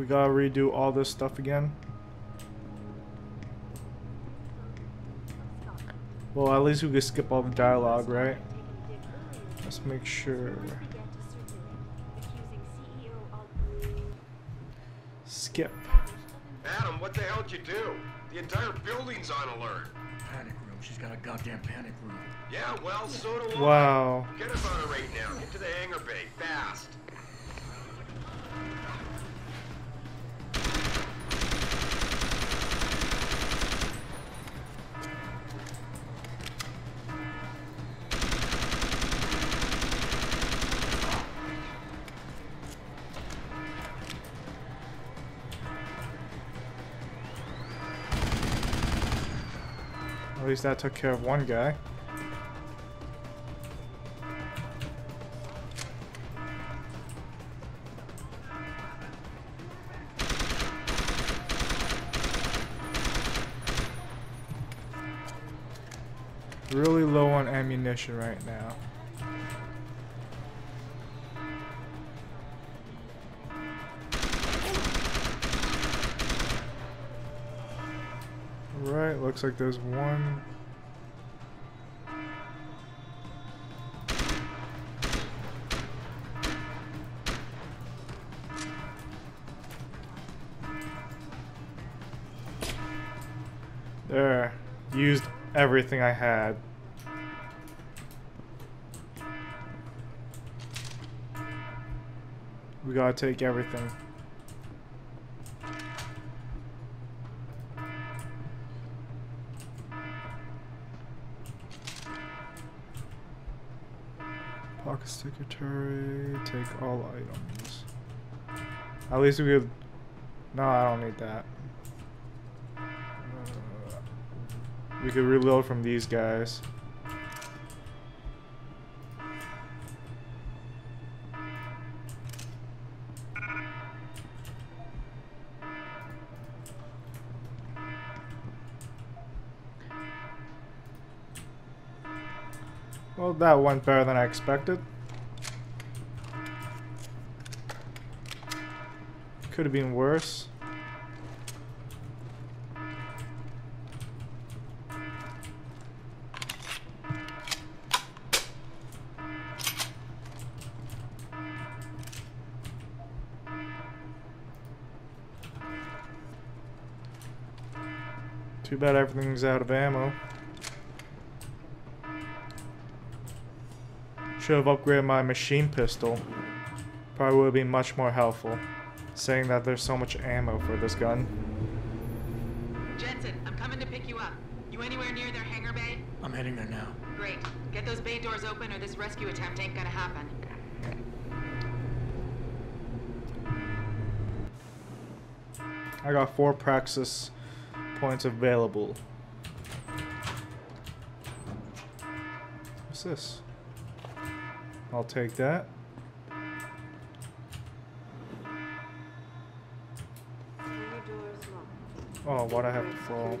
We gotta redo all this stuff again. Well, at least we can skip all the dialogue, right? Let's make sure. Skip. Adam, what the hell did you do? The entire building's on alert. Panic room. She's got a goddamn panic room. Yeah, well, so do I. Wow. Get us on it right now. Get to the hangar bay, fast. Least that took care of one guy. Really low on ammunition right now. Right, looks like there's one. There. Used everything I had. We gotta take everything. Secretary, take all items. At least we could. No, I don't need that. Uh, we could reload from these guys. Well, that went better than I expected. Could have been worse. Too bad everything's out of ammo. Should have upgraded my machine pistol. Probably would have been much more helpful. Saying that there's so much ammo for this gun. Jensen, I'm coming to pick you up. You anywhere near their hangar bay? I'm heading there now. Great. Get those bay doors open or this rescue attempt ain't gonna happen. I got four praxis points available. What's this? I'll take that. Oh, what I have to fall?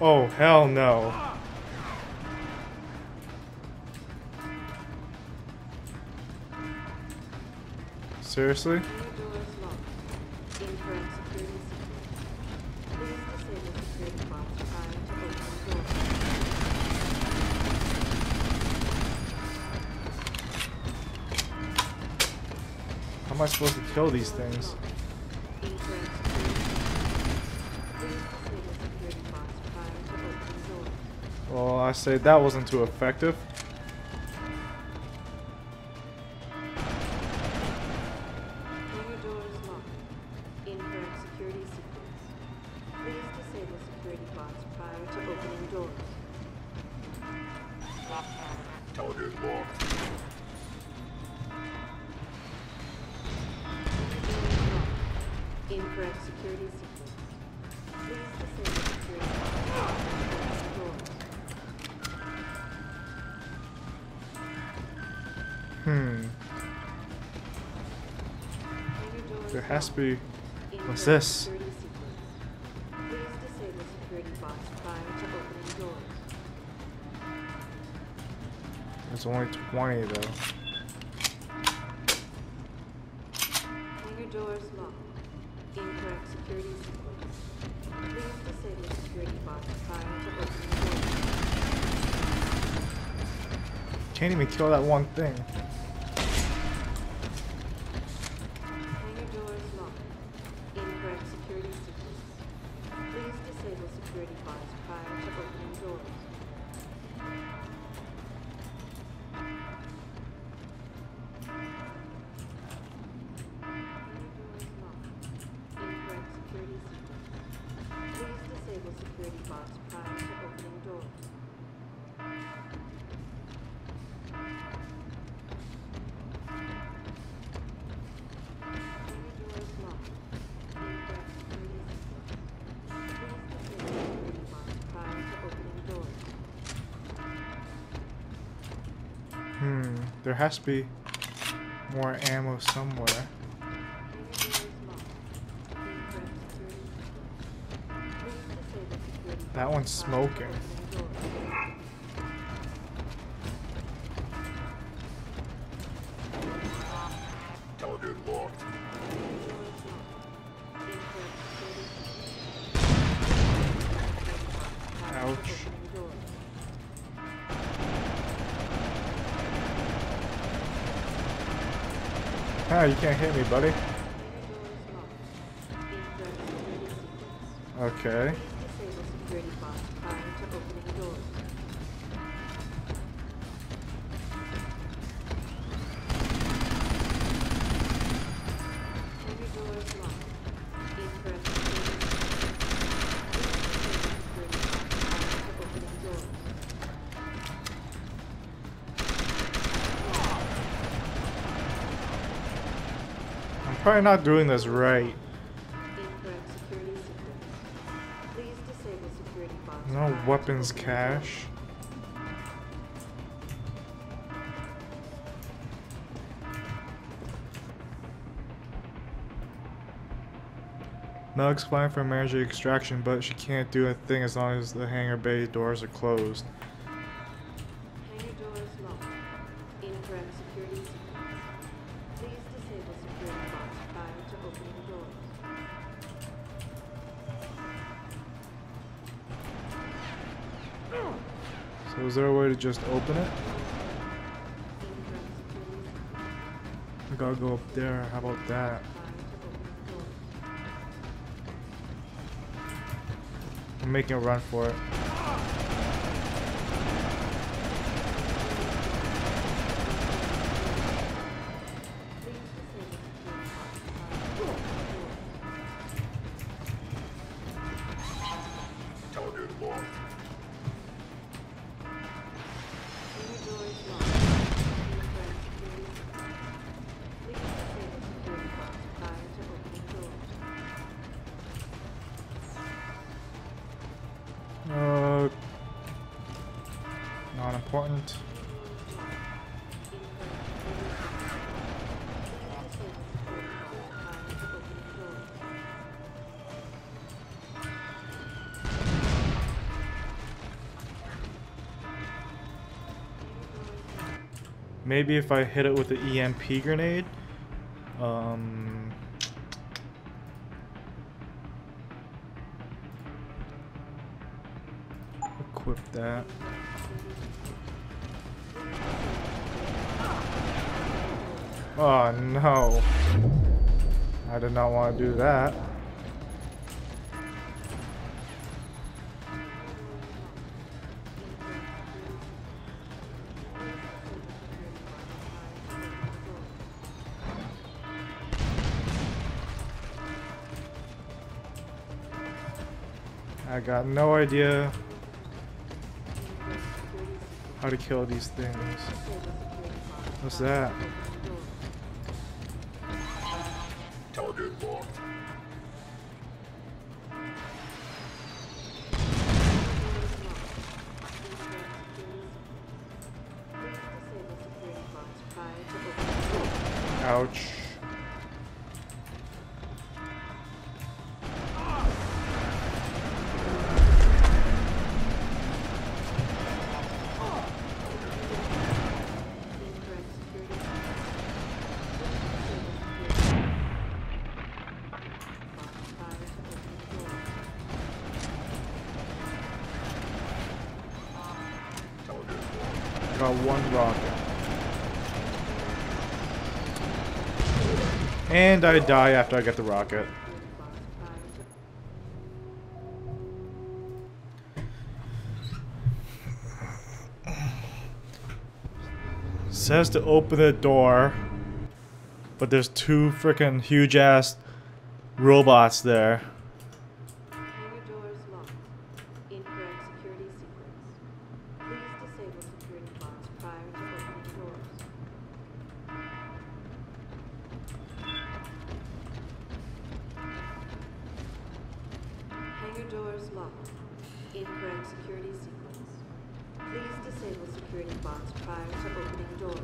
Oh, hell no. Seriously? How am I supposed to kill these things? Well, I say that wasn't too effective. Hmm. There has to be. What's this? security sequence. Please disable security bots prior to opening doors. There's only 20 though. Hangar doors locked. Incorrect security sequence. Please disable security bots prior to opening doors. Can't even kill that one thing. There has to be more ammo somewhere. That one's locked. You can't hit me, buddy. Okay. Probably not doing this right. No weapons cache. Mel's applying for emergency extraction, but she can't do a thing as long as the hangar bay doors are closed. Is there a way to just open it? I gotta go up there. How about that? I'm making a run for it. Maybe if I hit it with the EMP grenade. Um. Equip that. Oh no. I did not want to do that. I got no idea how to kill these things. What's that? Target. Got one rocket. And I die after I get the rocket. Says to open the door, but there's two freaking huge ass robots there. Doors locked. Incorrect security sequence. Please disable security bots prior to opening doors.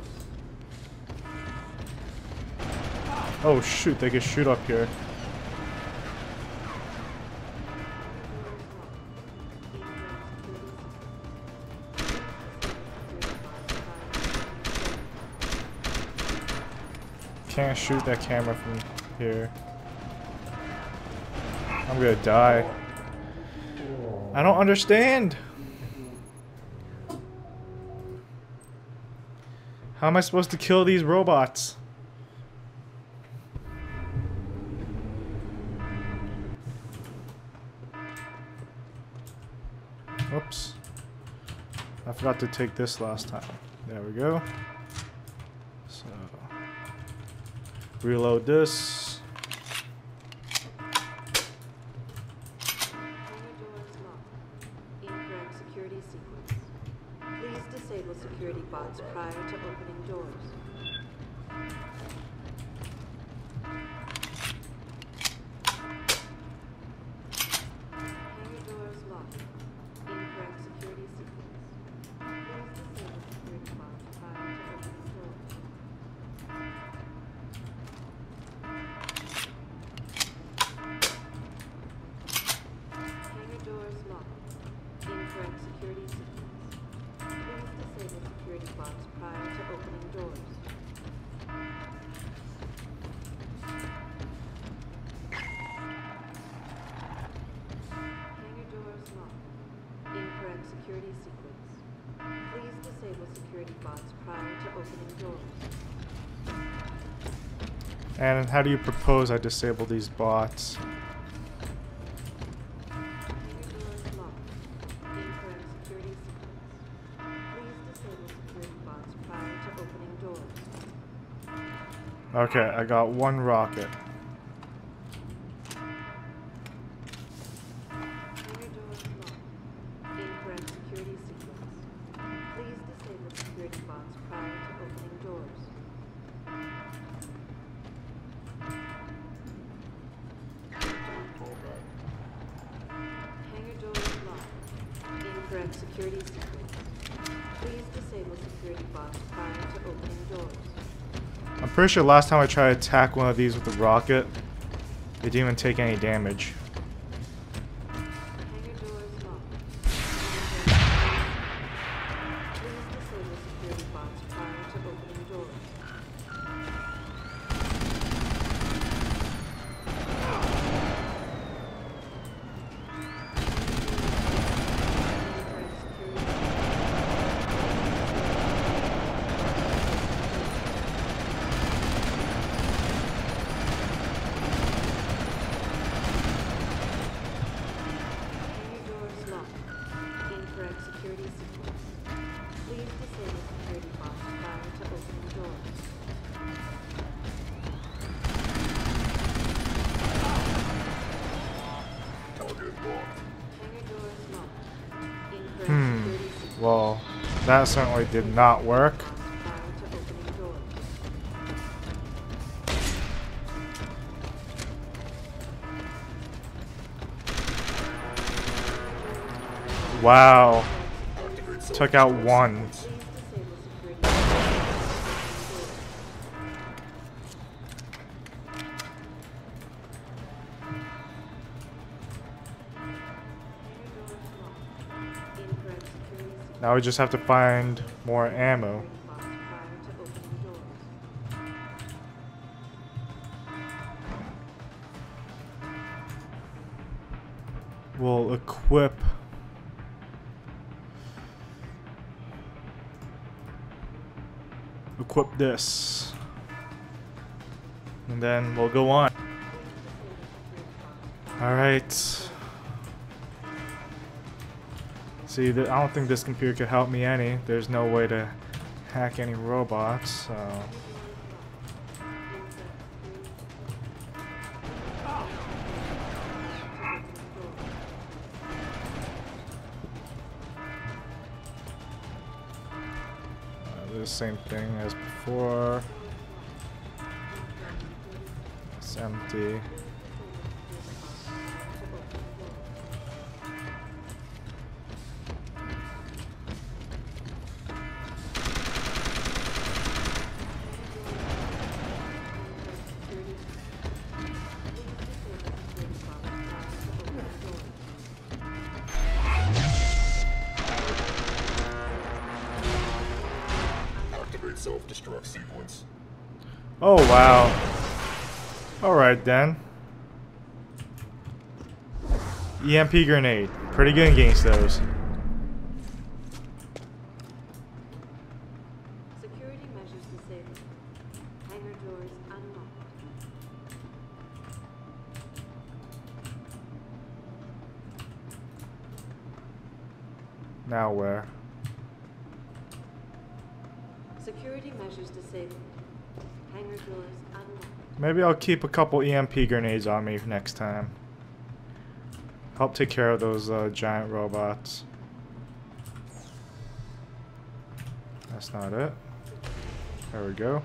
Oh shoot, they can shoot up here. Can't shoot that camera from here. I'm gonna die. I don't understand. How am I supposed to kill these robots? Oops. I forgot to take this last time. There we go. So, reload this. And how do you propose I disable these bots? Okay, I got one rocket. I'm pretty sure last time I tried to attack one of these with a rocket, it didn't even take any damage. Security sequence. Please disable security bots prior to opening doors. Hangar doors locked. Incorrect Hmm. security. Well, that certainly did not work. Bots prior to opening doors. Wow. Took out one. Now we just have to find more ammo. We'll equip. Equip this. And then we'll go on. Alright. See, I don't think this computer could help me any. There's no way to hack any robots, so... the same thing as before. It's empty. Self-destruct sequence. Oh wow. Alright then. EMP grenade. Pretty good against those. Security measures disabled. Hangar doors unlocked. Now where? Security measures disabled. Hangar doors unlocked. Maybe I'll keep a couple EMP grenades on me next time. Help take care of those uh, giant robots. That's not it. There we go.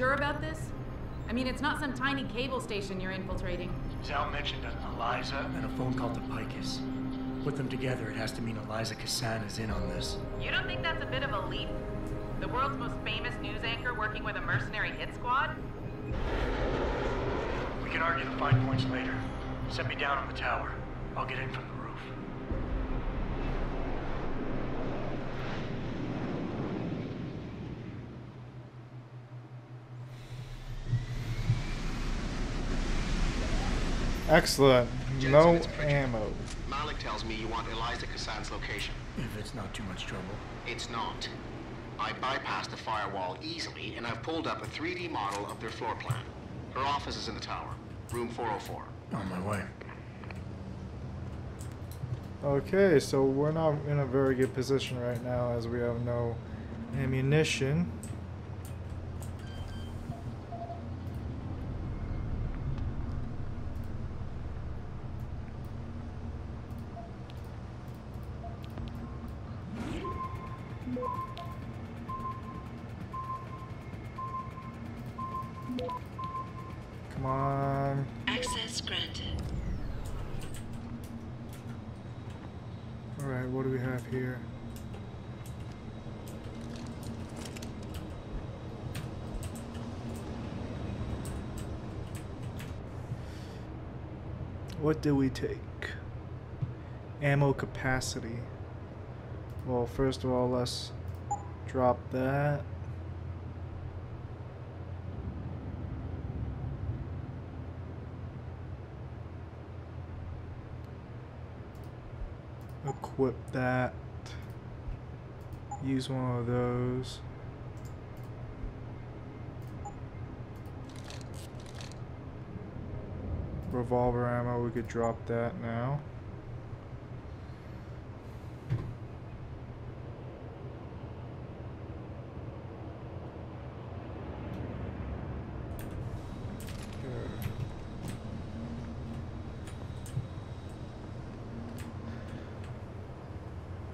Sure about this? I mean, it's not some tiny cable station you're infiltrating. Sal mentioned an Eliza and a phone call to Picus. Put them together, it has to mean Eliza Cassan is in on this. You don't think that's a bit of a leap? The world's most famous news anchor working with a mercenary hit squad? We can argue the fine points later. Set me down on the tower. I'll get in from the Excellent. Jensen, No ammo. Malik tells me you want Eliza Cassan's location. If it's not too much trouble. It's not. I bypassed the firewall easily, and I've pulled up a 3D model of their floor plan. Her office is in the tower, room 404. On my way. Okay, so we're not in a very good position right now as we have no ammunition. Here? What do we take? Ammo capacity. Well, first of all, let's drop that. Equip that. Use one of those. revolver ammo. We could drop that now.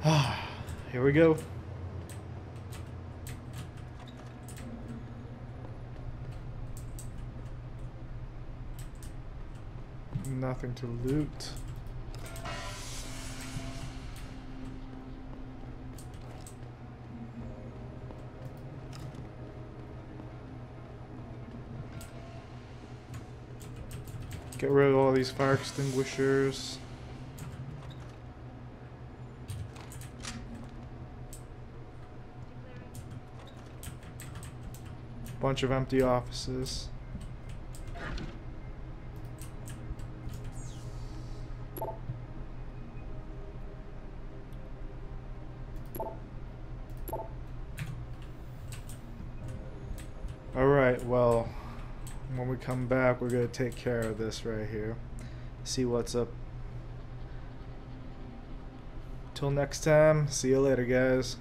Here we go. Nothing to loot. Get rid of all these fire extinguishers. Bunch of empty offices. Alright, well, when we come back, we're going to take care of this right here. See what's up. Till next time, see you later, guys.